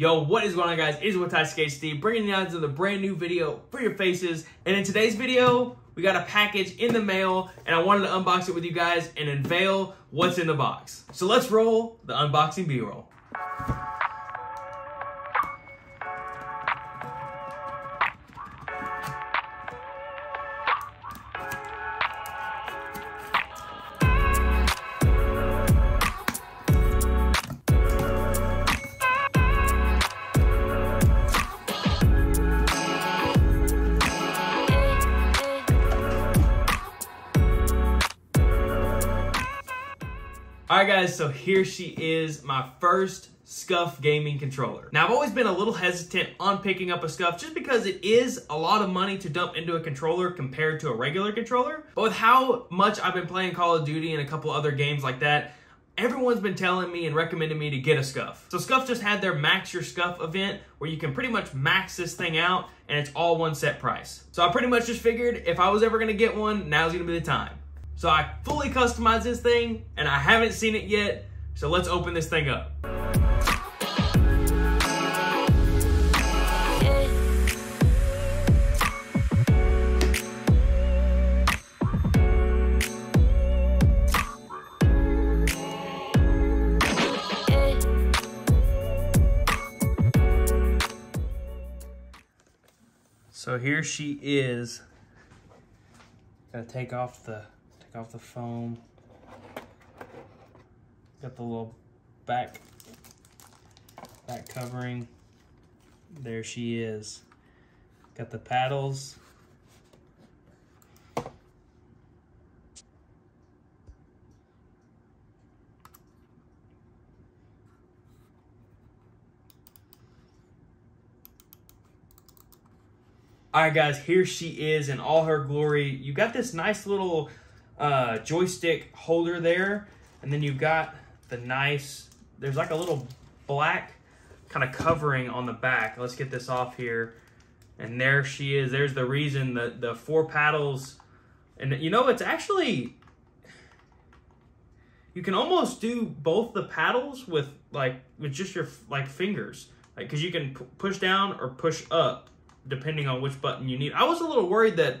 Yo, what is going on guys? It's with Skate Steve bringing you guys another brand new video for your faces. And in today's video, we got a package in the mail and I wanted to unbox it with you guys and unveil what's in the box. So let's roll the unboxing B-roll. Alright guys, so here she is, my first SCUF gaming controller. Now I've always been a little hesitant on picking up a SCUF just because it is a lot of money to dump into a controller compared to a regular controller. But with how much I've been playing Call of Duty and a couple other games like that, everyone's been telling me and recommending me to get a SCUF. So SCUF just had their Max Your SCUF event where you can pretty much max this thing out and it's all one set price. So I pretty much just figured if I was ever gonna get one, now's gonna be the time. So I fully customized this thing and I haven't seen it yet. So let's open this thing up. So here she is. Gotta take off the Take off the foam. Got the little back back covering. There she is. Got the paddles. All right, guys, here she is in all her glory. You got this nice little uh, joystick holder there. And then you've got the nice, there's like a little black kind of covering on the back. Let's get this off here. And there she is. There's the reason the, the four paddles. And you know, it's actually, you can almost do both the paddles with like, with just your like fingers. Like, cause you can push down or push up depending on which button you need. I was a little worried that,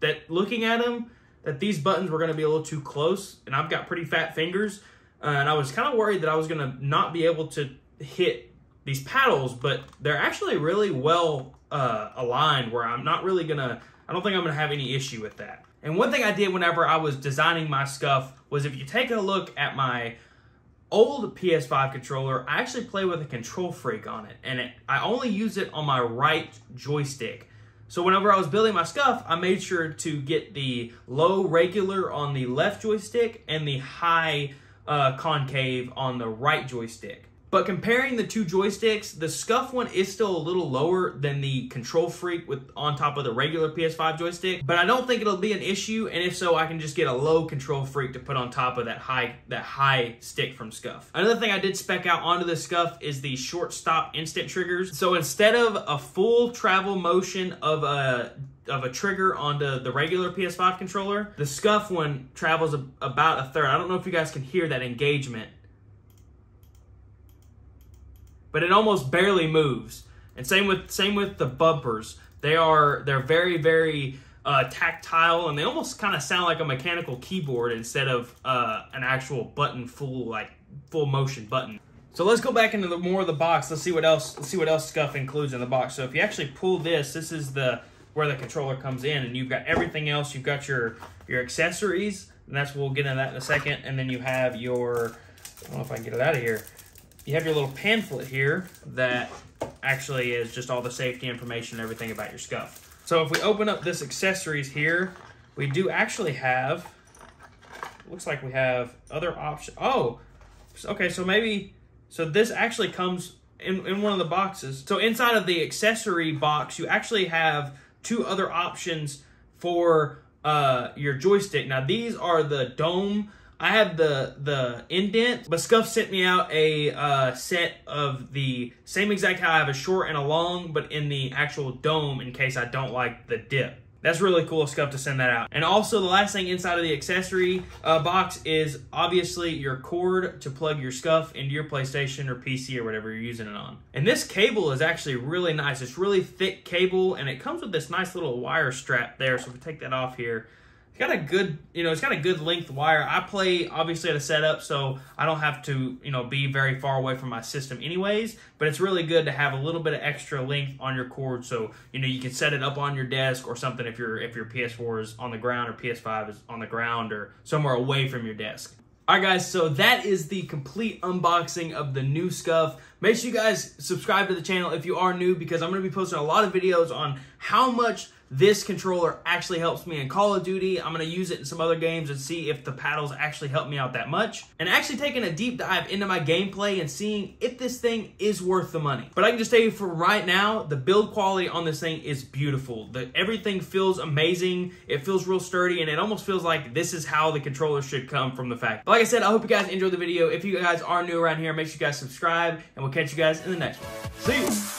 that looking at them, that these buttons were going to be a little too close, and I've got pretty fat fingers, uh, and I was kind of worried that I was going to not be able to hit these paddles, but they're actually really well uh, aligned where I'm not really going to, I don't think I'm going to have any issue with that. And one thing I did whenever I was designing my SCUF was if you take a look at my old PS5 controller, I actually play with a KontrolFreek on it, and it, I only use it on my right joystick. So whenever I was building my SCUF, I made sure to get the low regular on the left joystick and the high uh, concave on the right joystick. But comparing the two joysticks, the SCUF one is still a little lower than the KontrolFreek with on top of the regular PS5 joystick. But I don't think it'll be an issue, and if so, I can just get a low KontrolFreek to put on top of that high that high stick from SCUF. Another thing I did spec out onto the SCUF is the short stop instant triggers. So instead of a full travel motion of a of a trigger onto the regular PS5 controller, the SCUF one travels a, about a third. I don't know if you guys can hear that engagement but it almost barely moves. And same with same with the bumpers. They are they're very very uh, tactile and they almost kind of sound like a mechanical keyboard instead of uh, an actual button full like full motion button. So let's go back into the more of the box. Let's see what else let's see what else SCUF includes in the box. So if you actually pull this, this is the where the controller comes in and you've got everything else. You've got your your accessories, and that's we'll get into that in a second. And then you have your I don't know if I can get it out of here you have your little pamphlet here that actually is just all the safety information and everything about your SCUF. So if we open up this accessories here, we do actually have, looks like we have other options. Oh, okay, so maybe, so this actually comes in, in one of the boxes. So inside of the accessory box, you actually have two other options for uh, your joystick. Now these are the dome I have the the indent, but SCUF sent me out a uh, set of the same exact how I have a short and a long, but in the actual dome in case I don't like the dip. that's really cool stuff to send that out. And also the last thing inside of the accessory uh, box is obviously your cord to plug your SCUF into your PlayStation or PC or whatever you're using it on. And this cable is actually really nice. It's really thick cable and it comes with this nice little wire strap there. So if we take that off here, it's got a good, you know, it's got a good length wire. I play obviously at a setup, so I don't have to, you know, be very far away from my system anyways, but it's really good to have a little bit of extra length on your cord so, you know, you can set it up on your desk or something if your if your PS4 is on the ground or PS5 is on the ground or somewhere away from your desk. Alright guys, so that is the complete unboxing of the new SCUF. Make sure you guys subscribe to the channel if you are new because I'm going to be posting a lot of videos on how much this controller actually helps me in Call of Duty. I'm going to use it in some other games and see if the paddles actually help me out that much. And actually taking a deep dive into my gameplay and seeing if this thing is worth the money. But I can just tell you for right now, the build quality on this thing is beautiful. The, everything feels amazing. It feels real sturdy and it almost feels like this is how the controller should come from the fact. But like I said, I hope you guys enjoyed the video. If you guys are new around here, make sure you guys subscribe and we'll catch you guys in the next one. See you!